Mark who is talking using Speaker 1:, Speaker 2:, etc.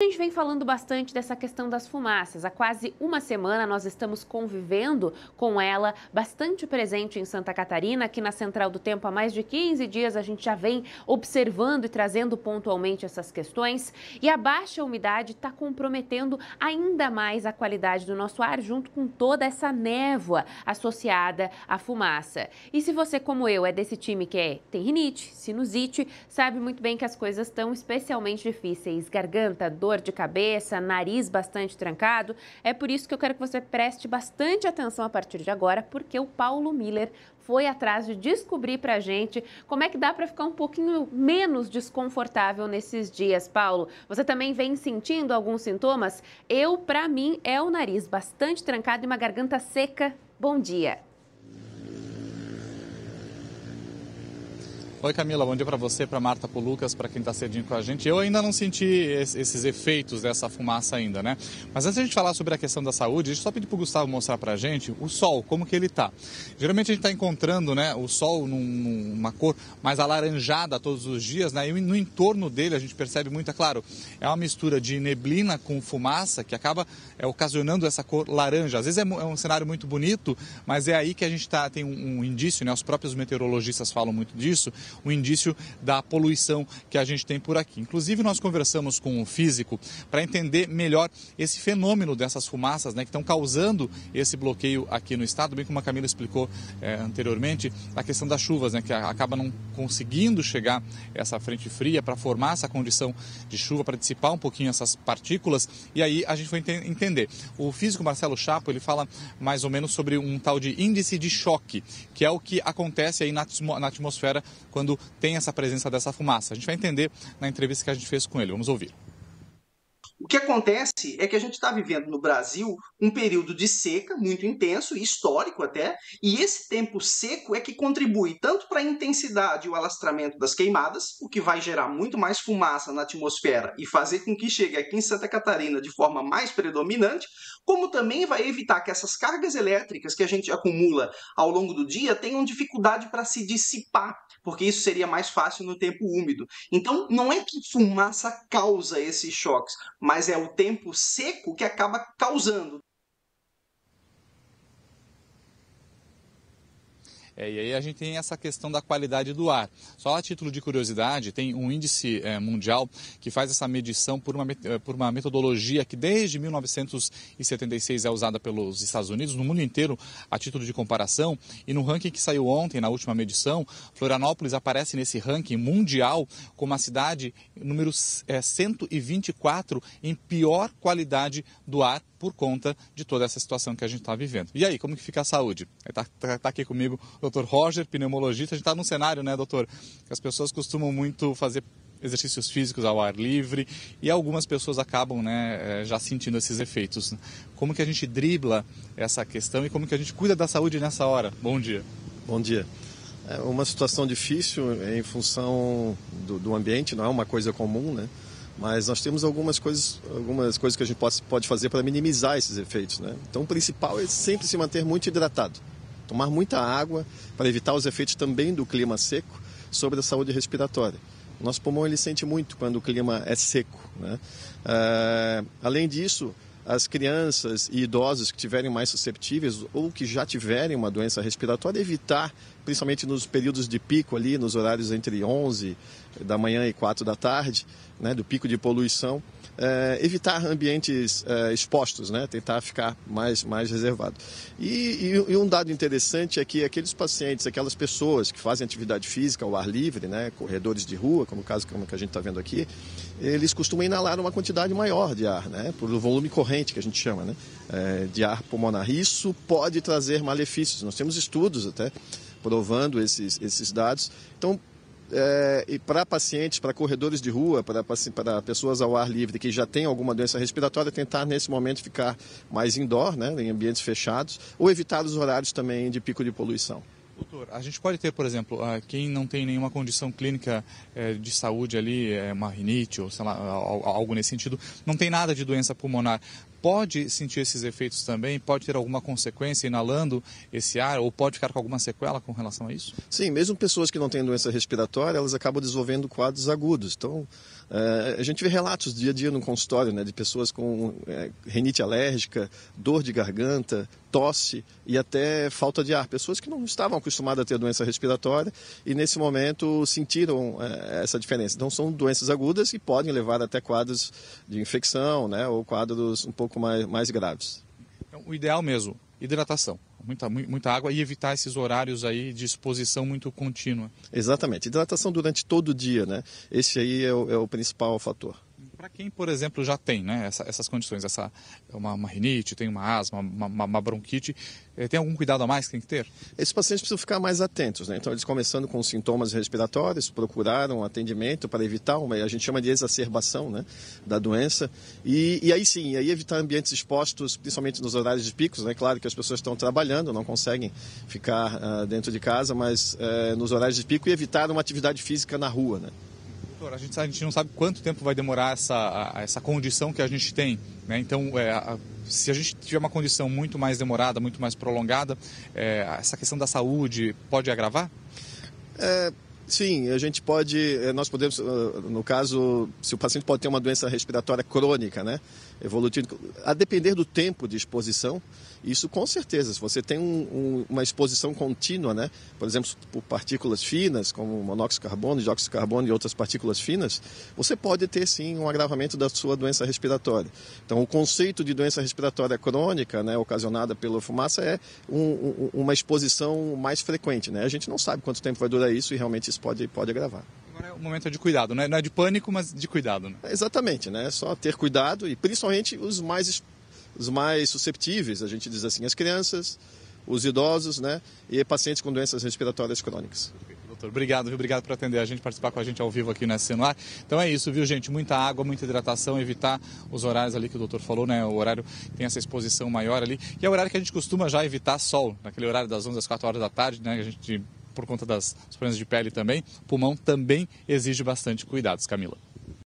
Speaker 1: A gente vem falando bastante dessa questão das fumaças. Há quase uma semana nós estamos convivendo com ela, bastante presente em Santa Catarina. Aqui na Central do Tempo, há mais de 15 dias, a gente já vem observando e trazendo pontualmente essas questões. E a baixa umidade está comprometendo ainda mais a qualidade do nosso ar, junto com toda essa névoa associada à fumaça. E se você, como eu, é desse time que é, tem rinite, sinusite, sabe muito bem que as coisas estão especialmente difíceis. Garganta, dor dor de cabeça, nariz bastante trancado. É por isso que eu quero que você preste bastante atenção a partir de agora, porque o Paulo Miller foi atrás de descobrir para a gente como é que dá para ficar um pouquinho menos desconfortável nesses dias. Paulo, você também vem sentindo alguns sintomas? Eu, para mim, é o nariz bastante trancado e uma garganta seca. Bom dia.
Speaker 2: Oi Camila, bom dia para você, para Marta, para Lucas, para quem está cedinho com a gente. Eu ainda não senti esses efeitos dessa fumaça ainda, né? Mas antes de a gente falar sobre a questão da saúde, a gente só pedir para o Gustavo mostrar para a gente o sol, como que ele está. Geralmente a gente está encontrando né, o sol num, numa cor mais alaranjada todos os dias, né? E no entorno dele a gente percebe muito, é claro, é uma mistura de neblina com fumaça que acaba é, ocasionando essa cor laranja. Às vezes é, é, um cenário muito bonito, mas é aí que a gente tá, tem um, um indício, né? Os próprios meteorologistas falam muito disso, um indício da poluição que a gente tem por aqui. Inclusive, nós conversamos com um físico para entender melhor esse fenômeno dessas fumaças né, que estão causando esse bloqueio aqui no estado, bem como a Camila explicou é, anteriormente, a questão das chuvas, né, que acaba não conseguindo chegar essa frente fria para formar essa condição de chuva, para dissipar um pouquinho essas partículas, e aí a gente foi entender. O físico Marcelo Chapo, ele fala mais ou menos sobre um tal de índice de choque, que é o que acontece aí na atmosfera quando tem essa presença dessa fumaça. A gente vai entender na entrevista que a gente fez com ele. Vamos ouvir.
Speaker 3: O que acontece é que a gente está vivendo no Brasil um período de seca muito intenso e histórico até, e esse tempo seco é que contribui tanto para a intensidade e o alastramento das queimadas, o que vai gerar muito mais fumaça na atmosfera e fazer com que chegue aqui em Santa Catarina de forma mais predominante, como também vai evitar que essas cargas elétricas que a gente acumula ao longo do dia tenham dificuldade para se dissipar, porque isso seria mais fácil no tempo úmido. Então, não é que fumaça causa esses choques, mas é o tempo seco que acaba causando.
Speaker 2: É, e aí a gente tem essa questão da qualidade do ar. Só a título de curiosidade, tem um índice é, mundial que faz essa medição por uma, é, por uma metodologia que desde 1976 é usada pelos Estados Unidos, no mundo inteiro, a título de comparação. E no ranking que saiu ontem, na última medição, Florianópolis aparece nesse ranking mundial como a cidade número é, 124 em pior qualidade do ar por conta de toda essa situação que a gente está vivendo. E aí, como que fica a saúde? Está tá, tá aqui comigo o Dr. Roger, pneumologista. A gente está num cenário, né, doutor, que as pessoas costumam muito fazer exercícios físicos ao ar livre e algumas pessoas acabam né, eh, já sentindo esses efeitos. Como que a gente dribla essa questão e como que a gente cuida da saúde nessa hora? Bom dia.
Speaker 4: Bom dia. É uma situação difícil em função do, do ambiente, não é uma coisa comum, né? Mas nós temos algumas coisas, algumas coisas que a gente pode, pode fazer para minimizar esses efeitos. Né? Então, o principal é sempre se manter muito hidratado, tomar muita água para evitar os efeitos também do clima seco sobre a saúde respiratória. Nosso pulmão ele sente muito quando o clima é seco. Né? Uh, além disso, as crianças e idosos que tiverem mais susceptíveis ou que já tiverem uma doença respiratória, evitar, principalmente nos períodos de pico ali, nos horários entre 11 da manhã e 4 da tarde, né, do pico de poluição, é, evitar ambientes é, expostos, né, tentar ficar mais, mais reservado. E, e, e, um dado interessante é que aqueles pacientes, aquelas pessoas que fazem atividade física ao ar livre, né, corredores de rua, como o caso que a gente está vendo aqui, eles costumam inalar uma quantidade maior de ar, né, por volume corrente que a gente chama, né, é, de ar pulmonar. Isso pode trazer malefícios. Nós temos estudos até provando esses, esses dados. Então, é, e para pacientes, para corredores de rua, para, para pessoas ao ar livre que já têm alguma doença respiratória, tentar nesse momento ficar mais indoor, né, em ambientes fechados, ou evitar os horários também de pico de poluição.
Speaker 2: Doutor, a gente pode ter, por exemplo, quem não tem nenhuma condição clínica é, de saúde ali, é, uma rinite ou lá, algo nesse sentido, não tem nada de doença pulmonar pode sentir esses efeitos também? Pode ter alguma consequência inalando esse ar ou pode ficar com alguma sequela com relação a isso?
Speaker 4: Sim, mesmo pessoas que não têm doença respiratória, elas acabam desenvolvendo quadros agudos. Então, É, a gente vê relatos dia a dia no consultório né, de pessoas com é, renite alérgica, dor de garganta, tosse e até falta de ar. Pessoas que não estavam acostumadas a ter doença respiratória e nesse momento sentiram é, essa diferença. Então são doenças agudas e podem levar até quadros de infecção né, ou quadros um pouco mais, mais graves.
Speaker 2: Então, o ideal mesmo, hidratação muita, muita água e evitar esses horários aí de exposição muito contínua.
Speaker 4: Exatamente, hidratação durante todo o dia, né? Esse aí é o, é o principal fator.
Speaker 2: Para quem, por exemplo, já tem né, essa, essas condições, essa, uma, uma, rinite, tem uma asma, uma, uma, uma bronquite, eh, tem algum cuidado a mais que tem que ter?
Speaker 4: Esses pacientes precisam ficar mais atentos. Né? Então, eles começando com sintomas respiratórios, procuraram atendimento para evitar uma, a gente chama de exacerbação né, da doença. E, e aí sim, aí evitar ambientes expostos, principalmente nos horários de picos. Né? Claro que as pessoas estão trabalhando, não conseguem ficar uh, dentro de casa, mas uh, nos horários de pico e evitar uma atividade física na rua. Né?
Speaker 2: Doutor, a gente, a gente não sabe quanto tempo vai demorar essa, a, essa condição que a gente tem. Né? Então, é, a, se a gente tiver uma condição muito mais demorada, muito mais prolongada, é, essa questão da saúde pode agravar?
Speaker 4: É, sim, a gente pode, é, nós podemos, ah, no caso, se o paciente pode ter uma doença respiratória crônica, né, evolutiva, a depender do tempo de exposição, isso com certeza, se você tem um, um, uma exposição contínua, né? por exemplo, por partículas finas, como monóxido de carbono, dióxido de carbono e outras partículas finas, você pode ter sim um agravamento da sua doença respiratória. Então, o conceito de doença respiratória crônica, né, ocasionada pela fumaça, é um, uma exposição mais frequente. Né? A gente não sabe quanto tempo vai durar isso e realmente isso pode, pode agravar.
Speaker 2: Agora é um momento de cuidado, né? não é de pânico, mas de cuidado. Né?
Speaker 4: Exatamente, né? só ter cuidado e principalmente os mais os mais susceptíveis, a gente diz assim, as crianças, os idosos, né, e pacientes com doenças respiratórias crônicas.
Speaker 2: Doutor, obrigado, viu? Obrigado por atender a gente, participar com a gente ao vivo aqui no SC no ar. Então é isso, viu, gente? Muita água, muita hidratação, evitar os horários ali que o doutor falou, né? O horário tem essa exposição maior ali. E é o horário que a gente costuma já evitar sol, naquele horário das 11 às 4 horas da tarde, né? A gente, por conta das problemas de pele também, pulmão também exige bastante cuidados, Camila.